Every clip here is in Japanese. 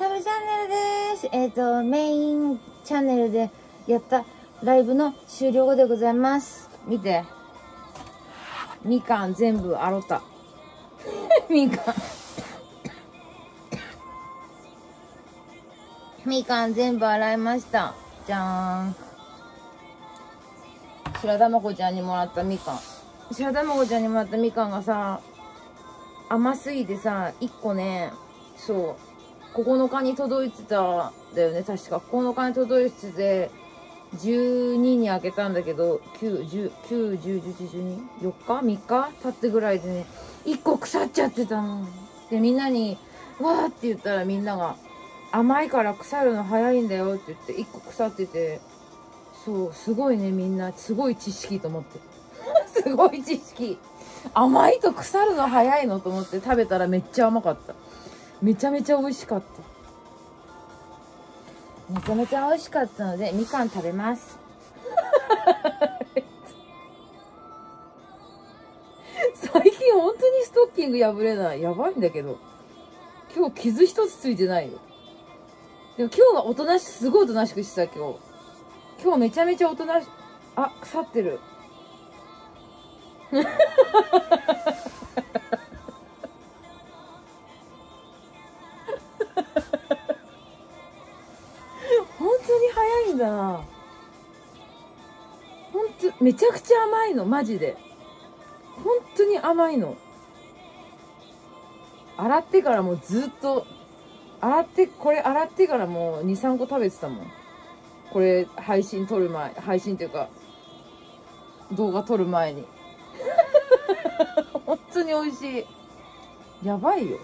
サブチャンネルです。えっ、と、メインチャンネルでやったライブの終了後でございます。見て。みかん全部洗った。みかん。みかん全部洗いました。じゃーん。白玉子ちゃんにもらったみかん。白玉子ちゃんにもらったみかんがさ、甘すぎてさ、1個ね、そう、9日に届いてたんだよね、確か。9日に届いてて、12に開けたんだけど、9、10、9、10、11、12、4日 ?3 日？経ってぐらいでね、1個腐っちゃってたの。で、みんなに、わーって言ったらみんなが、甘いから腐るの早いんだよって言って、1個腐ってて、そう、すごいね、みんな。すごい知識と思って。すごい知識。甘いと腐るの早いのと思って食べたらめっちゃ甘かった。めちゃめちゃ美味しかった。めちゃめちゃ美味しかったので、みかん食べます。最近本当にストッキング破れない。やばいんだけど。今日傷一つついてないよ。でも今日はおとなし、すごいおとなしくしてた今日。今日めちゃめちゃおとなし、あ、腐ってる。めちゃくちゃ甘いの、マジで。本当に甘いの。洗ってからもうずっと、洗って、これ洗ってからもう2、3個食べてたもん。これ配信撮る前、配信っていうか、動画撮る前に。本当に美味しい。やばいよ。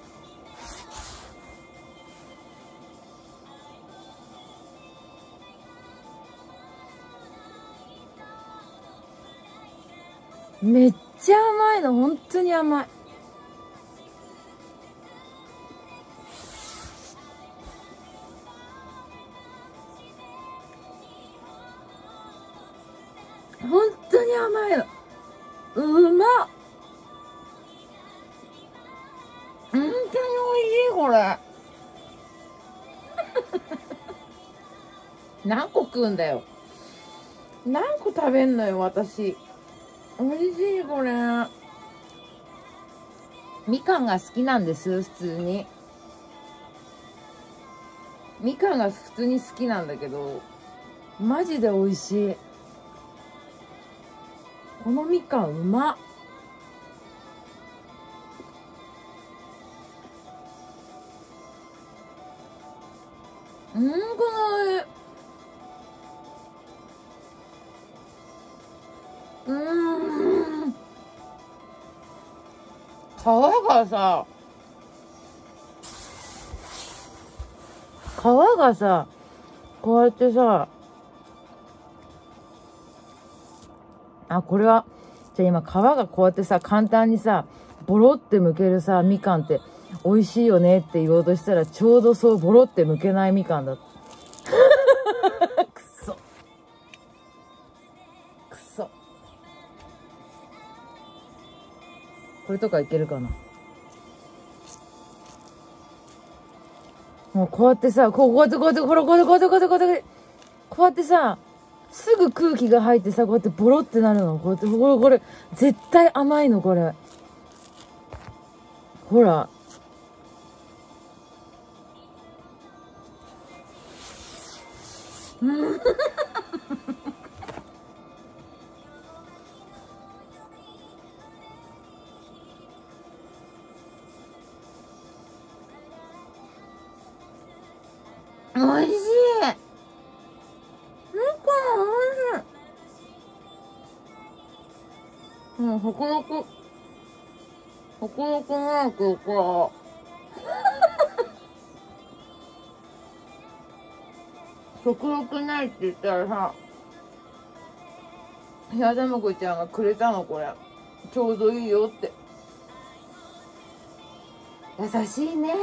めっちゃ甘いの、本当に甘い。本当に甘いの。うまっ本当に美味しい、これ。何個食うんだよ。何個食べんのよ、私。美味しい、これ。みかんが好きなんです、普通に。みかんが普通に好きなんだけど、マジで美味しい。このみかんうまっ。うん、この皮がさ、皮がさ、こうやってさ、あ、これは、じゃあ今皮がこうやってさ、簡単にさ、ボロって剥けるさ、みかんって美味しいよねって言おうとしたら、ちょうどそうボロって剥けないみかんだった。これとかいけるかなもうこうやってさ、こうこうやってこうやって、こうやってこうやってこうやってこうやって、こうやってさ、すぐ空気が入ってさ、こうやってボロってなるの。こうやって、これ、これ、絶対甘いの、これ。ほら。うん。ほくほくないうか。食欲ないって言ったらさ、部屋玉子ちゃんがくれたの、これ。ちょうどいいよって。優しいね。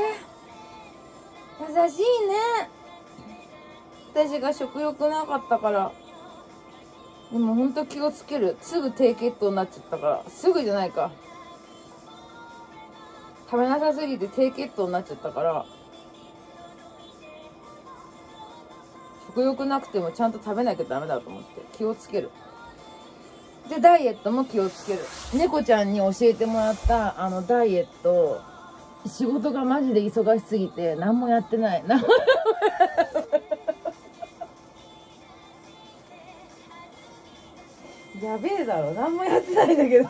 優しいね。私が食欲なかったから。でもほんと気をつける。すぐ低血糖になっちゃったから。すぐじゃないか。食べなさすぎて低血糖になっちゃったから食欲なくてもちゃんと食べなきゃダメだと思って気をつける。でダイエットも気をつける。猫ちゃんに教えてもらったあのダイエット仕事がマジで忙しすぎて何もやってない。何 もやべえだろ。何もやってないんだけど。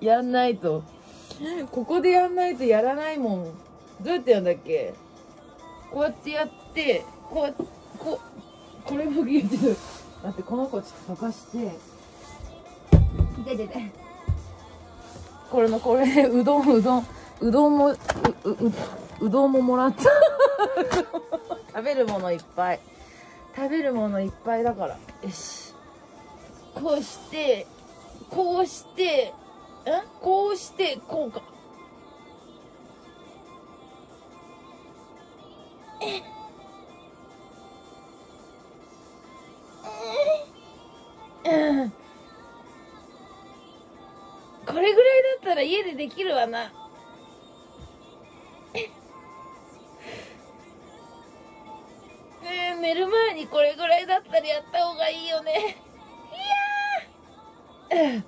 やんないと。ここでやんないとやらないもん。どうやってやんだっけ？こうやってやって、こうやって、こ、これも消えてる。だってこの子ちょっと溶かして。ででで。これのこれ、うどんうどん。うどんも、う、う、う、うどんももらった。食べるものいっぱい。食べるものいっぱいだから。よし。こうして、こうして、こうしてこうかえうん、これぐらいだったら家でできるわな。寝る前にこれぐらいだったらやった方がいいよね。いや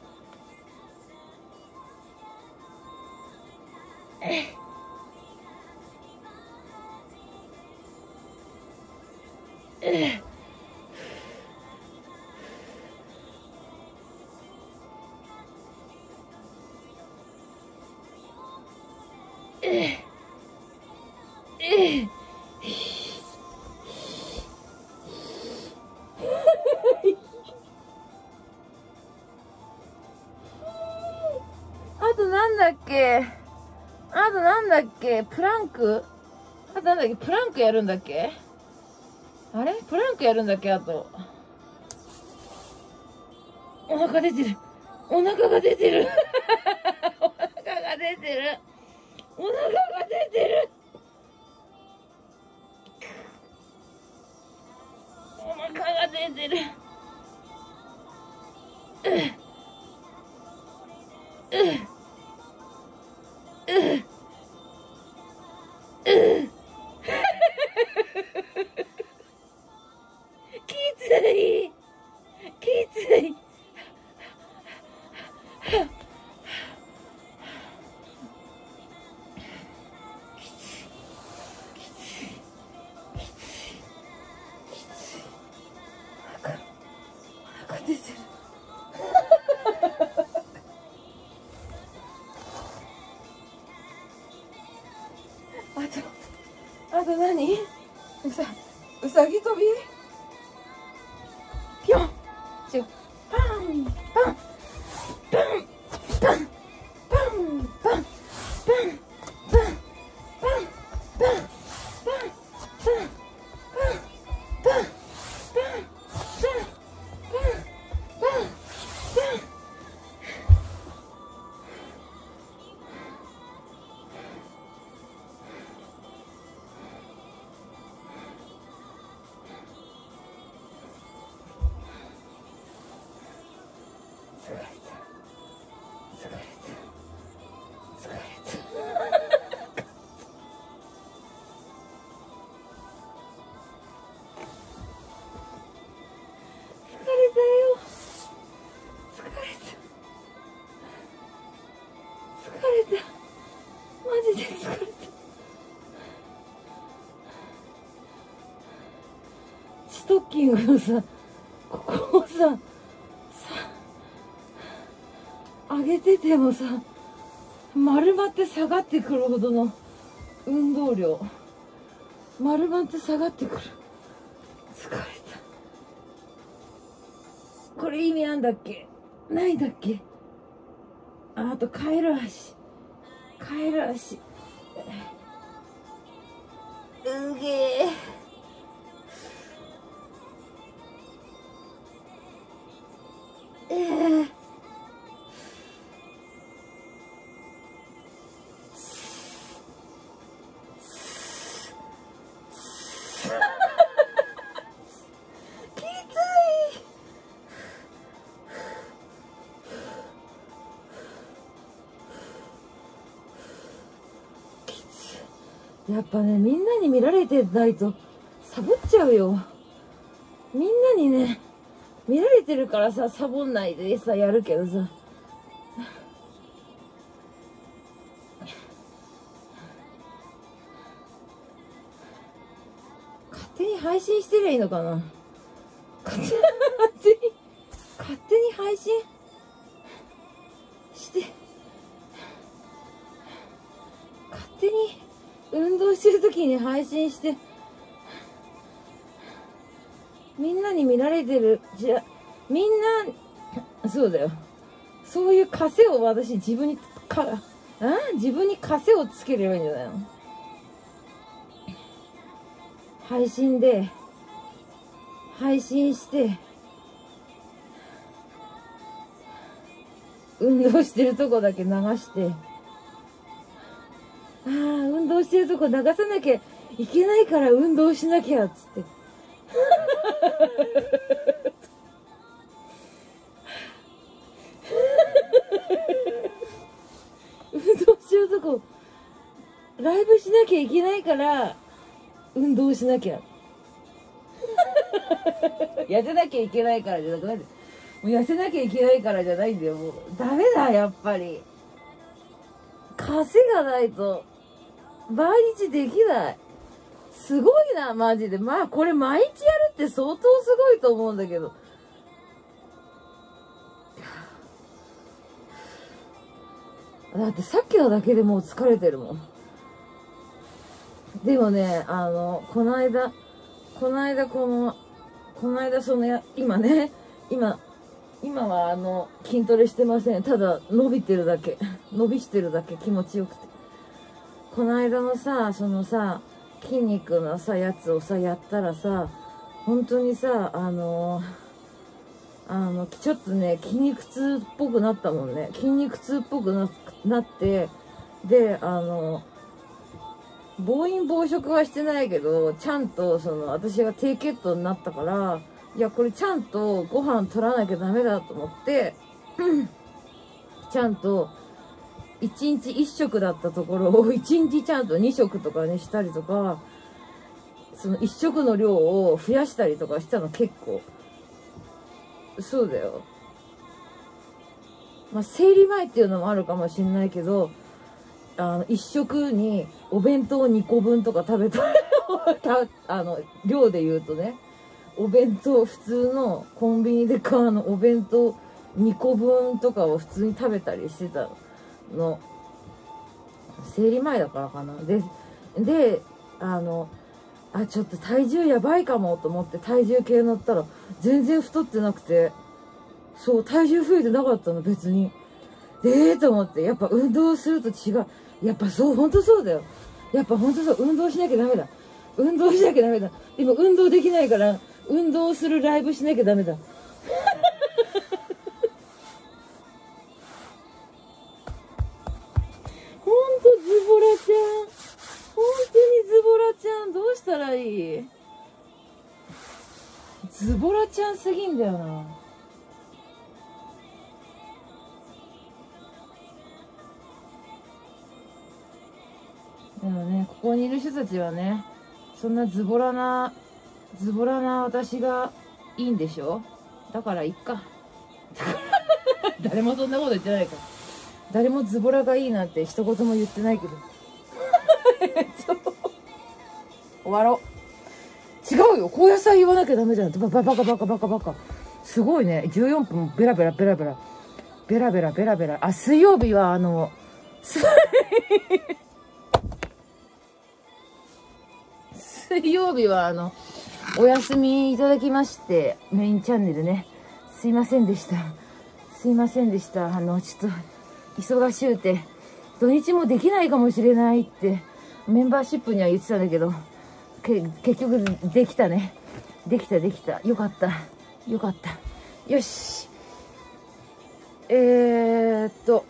Ugh. ええ。プランク？あとなんだっけ？プランクやるんだっけ？あれ？プランクやるんだっけ？あと。お腹出てる。お腹が出てる。お腹が出てる。お腹が出てる。お腹が出てる。あとあと何？うさうさぎ跳び？ストッキングのさここをさててもさ丸まって下がってくるほどの運動量。丸まって下がってくる。疲れた。これ意味あんだっけ？ないだっけ？ああとカエル足。カエル足。うげえ。ええきやっぱね、みんなに見られてないと、サボっちゃうよ。みんなにね、見られてるからさ、サボんないでさ、やるけどさ。勝手に配信してりゃいいのかな勝手に、勝手に配信？して、勝手に運動してる時に配信して、みんなに見られてる、じゃ、みんな、そうだよ。そういう枷を私自分に、か、あ？自分に枷をつければいいんじゃないの？配信で、配信して、運動してるとこだけ流して、動してるとこ流さなきゃいけないから運動しなきゃっ、つって。運動してるとこ、ライブしなきゃいけないから、運動しなきゃ。痩せなきゃいけないからじゃなくない？もう痩せなきゃいけないからじゃないんだよ。もう、ダメだ、やっぱり。稼がないと、毎日できない。すごいな、マジで。まあ、これ毎日やるって相当すごいと思うんだけど。だってさっきのだけでもう疲れてるもん。でもね、あの、この間、この間この、この間そのや、今ね、今、今はあの、筋トレしてません。ただ、伸びてるだけ。伸びしてるだけ気持ちよくて。この間のさ、そのさ、筋肉のさ、やつをさ、やったらさ、本当にさ、あのあの、ちょっとね、筋肉痛っぽくなったもんね。筋肉痛っぽくななって、で、あの、暴飲暴食はしてないけど、ちゃんと、その、私が低血糖になったから、いや、これちゃんとご飯取らなきゃダメだと思って、ちゃんと、1日1食だったところを、1日ちゃんと2食とかにしたりとか、その1食の量を増やしたりとかしたの結構。そうだよ。まあ、生理前っていうのもあるかもしんないけど、あの、一食にお弁当2個分とか食べた、た あの、量で言うとね、お弁当、普通のコンビニで買うのお弁当2個分とかを普通に食べたりしてたの。の生理前だからかな。で、で、あの、あ、ちょっと体重やばいかもと思って体重計乗ったら全然太ってなくて、そう、体重増えてなかったの、別に。でええと思って、やっぱ運動すると違う。やっぱそう、ほんとそうだよ。やっぱほんとそう、運動しなきゃダメだ。運動しなきゃダメだ。今運動できないから、運動するライブしなきゃダメだ。ボラちゃん。本当にズボラちゃん、どうしたらいい？ズボラちゃんすぎんだよな。でもね、ここにいる人たちはね、そんなズボラな、ズボラな私がいいんでしょ？だからいっか。誰もそんなこと言ってないから。誰もズボラがいいなんて一言も言ってないけど。終わろう。違うよ。高野菜言わなきゃダメじゃん。バババカバカバカバカ。すごいね。14分ベラベラベラベラ。ベラベラベラベラ。あ、水曜日はあの、水曜日はあの、お休みいただきまして、メインチャンネルね。すいませんでした。すいませんでした。あの、ちょっと、忙しゅうて、土日もできないかもしれないって、メンバーシップには言ってたんだけど、け結局できたね。できたできた。よかった。よかった。よし。えーっと。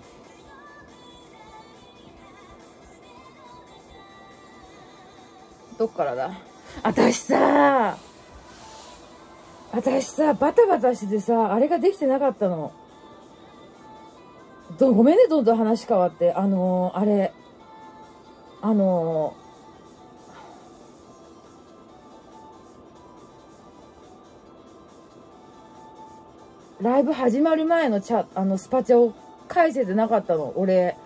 どっからだ？私さ、私さ、バタバタしててさ、あれができてなかったの。どごめんね、どんどん話変わって。あのー、あれ、あのー、ライブ始まる前のチャあのスパチャを返せてなかったの。俺、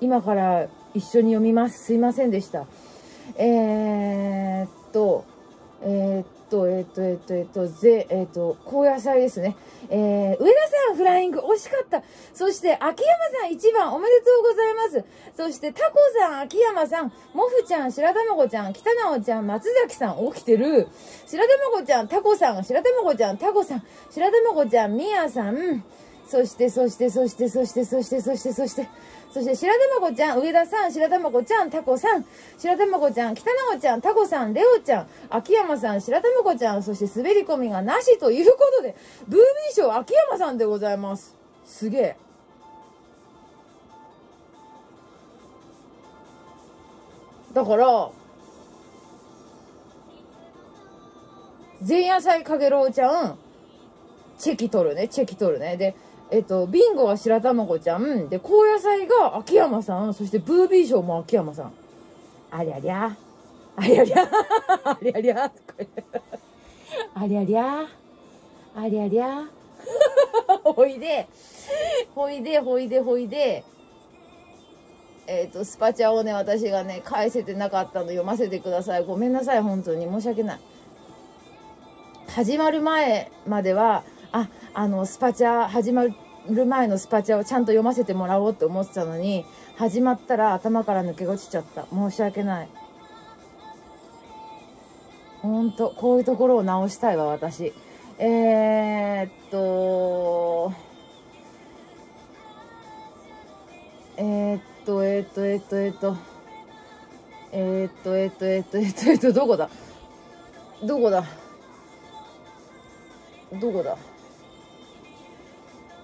今から一緒に読みます。すいませんでした。えー、っと、と、え、っと、え、っと、ぜ、えっと、高野菜ですね。えー、上田さんフライング惜しかった。そして、秋山さん1番おめでとうございます。そして、タコさん、秋山さん、モフちゃん、白玉子ちゃん、北直ちゃん、松崎さん、起きてる。白玉子ちゃん、タコさん、白玉子ちゃん、タコさん、白玉子ちゃん、みやさん、そして、そして、そして、そして、そして、そして、そして、そして、白玉子ちゃん、上田さん、白玉子ちゃん、タコさん、白玉子ちゃん、北直ちゃん、タコさん、レオちゃん、秋山さん、白玉子ちゃん、そして滑り込みがなしということで、ブービー賞秋山さんでございます。すげえ。だから、前夜祭かげろうちゃん、チェキ取るね、チェキ取るね。で、えっと、ビンゴは白玉子ちゃん、で、高野菜が秋山さん、そしてブービー賞も秋山さん。ありゃりゃ、ありゃりゃ、ありゃりゃ、ありゃりゃ、ありゃりゃ、ほいで、ほいで、ほいで、ほいで、えっ、ー、と、スパチャをね、私がね、返せてなかったの読ませてください。ごめんなさい、本当に。申し訳ない。始まる前までは、あ、あの、スパチャ始まる前のスパチャをちゃんと読ませてもらおうって思ってたのに、始まったら頭から抜け落ちちゃった。申し訳ない。ほんと、こういうところを直したいわ、私。えー、っと、えー、っと、えー、っと、えっと、えっと、えっと、えっと、えっと、えっと、えっと、どこだ？どこだ？どこだ？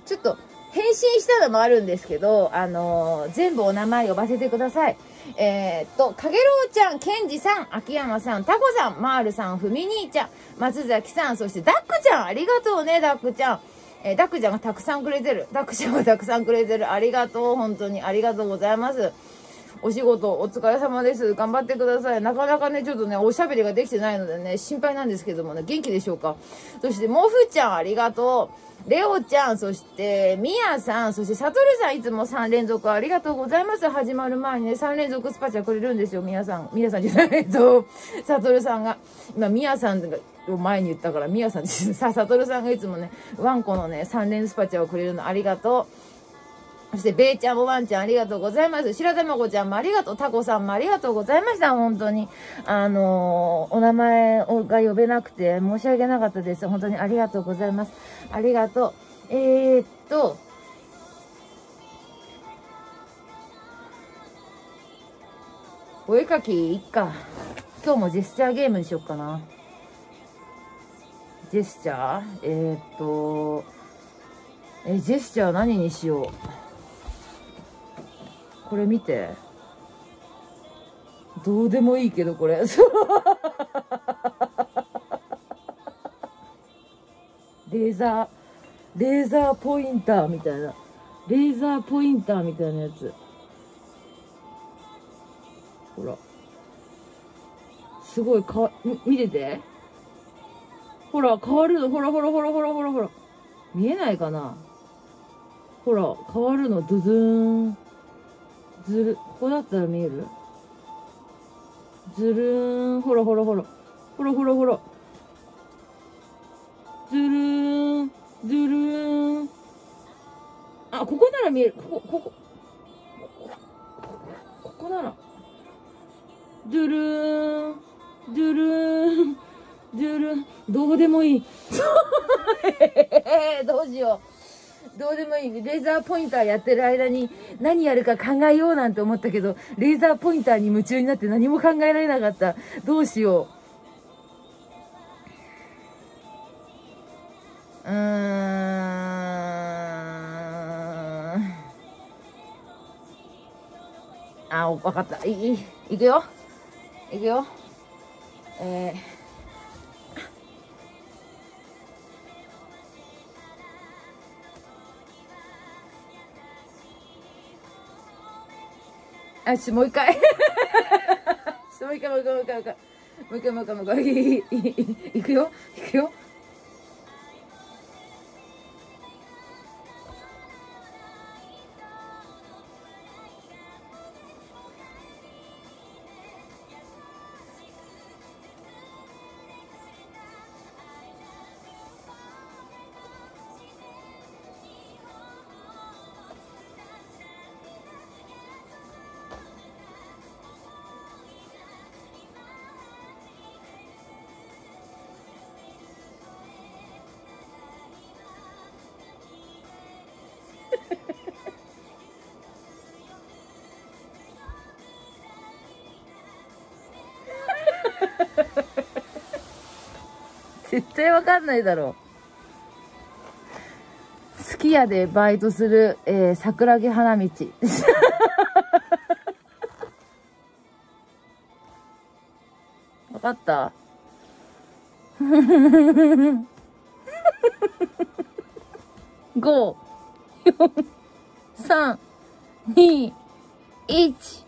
ちょっと、返信したのもあるんですけど、あのー、全部お名前呼ばせてください。えー、っと、かげろうちゃん、けんじさん、秋山さん、タコさん、まーるさん、ふみ兄ちゃん、松崎さん、そしてダックちゃん、ありがとうね、ダックちゃん。えー、ダックちゃんがたくさんくれてる。ダックちゃんがたくさんくれてる。ありがとう、本当に。ありがとうございます。お仕事お疲れ様です。頑張ってください。なかなかね、ちょっとね、おしゃべりができてないのでね、心配なんですけどもね、元気でしょうか？そして、もふちゃん、ありがとう。レオちゃん、そして、ミヤさん、そして、サトルさん、いつも3連続ありがとうございます。始まる前にね、3連続スパチャくれるんですよ、ミヤさん。ミヤさんじゃない、えっと、サトルさんが。今、ミヤさんを前に言ったから、ミヤさん。さ、サトルさんがいつもね、ワンコのね、3連スパチャをくれるのありがとう。そして、ベイちゃんもワンちゃんありがとうございます。白玉子ちゃんもありがとう。タコさんもありがとうございました。本当に。あのー、お名前をが呼べなくて申し訳なかったです。本当にありがとうございます。ありがとう。えー、っと、お絵かきいっか。今日もジェスチャーゲームにしよっかな。ジェスチャー？えー、っと、え、ジェスチャー何にしよう？これ見て。どうでもいいけど、これ。レーザー、レーザーポインターみたいな。レーザーポインターみたいなやつ。ほら。すごいか、見てて。ほら、変わるの。ほらほらほらほらほらほら。見えないかなほら、変わるの。ドゥドゥーン。ずる、ここだったら見える？ずるーん。ほらほらほら。ほらほらほら。ずるーん。ずるーん。あ、ここなら見える。ここ、ここ。ここなら。ドゥルーン。ドゥルーン。ドゥルーン。どうでもいい。どうしよう。どうでもいい。レーザーポインターやってる間に何やるか考えようなんて思ったけど、レーザーポインターに夢中になって何も考えられなかった。どうしよう。うーん。あ、わかった。い、い、いくよ。いくよ。えーあ、し、もう一回。もう一回、もう一回、もう一回、もう一回、もう一回、もう一回、もう一回、いくよ。いくよ。絶対わかんないだろう。すき家でバイトする、えー、桜木花道。わかった ?5 3、2、1。